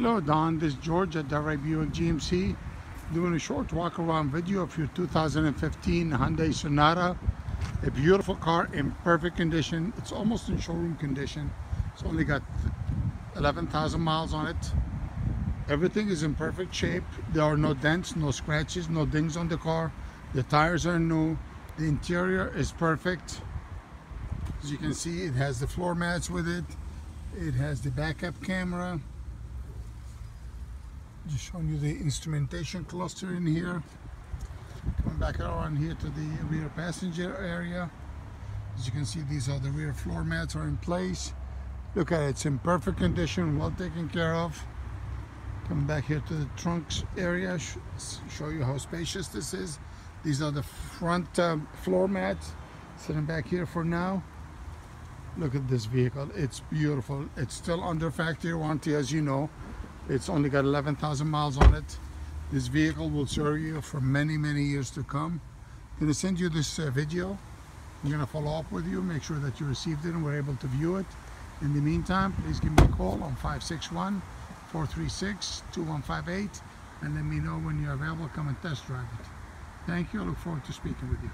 Hello Don, this is George at Delray Buick GMC doing a short walk around video of your 2015 Hyundai Sonata. A beautiful car in perfect condition. It's almost in showroom condition. It's only got 11,000 miles on it. Everything is in perfect shape. There are no dents, no scratches, no dings on the car. The tires are new. The interior is perfect. As you can see, it has the floor mats with it. It has the backup camera just showing you the instrumentation cluster in here. Coming back around here to the rear passenger area. As you can see these are the rear floor mats are in place. Look at it it's in perfect condition well taken care of. Coming back here to the trunks area show you how spacious this is. These are the front um, floor mats. Sitting back here for now. Look at this vehicle it's beautiful. It's still under factory warranty as you know it's only got 11,000 miles on it. This vehicle will serve you for many, many years to come. I'm to send you this uh, video. I'm to follow up with you, make sure that you received it and were able to view it. In the meantime, please give me a call on 561-436-2158 and let me know when you're available. Come and test drive it. Thank you. I look forward to speaking with you.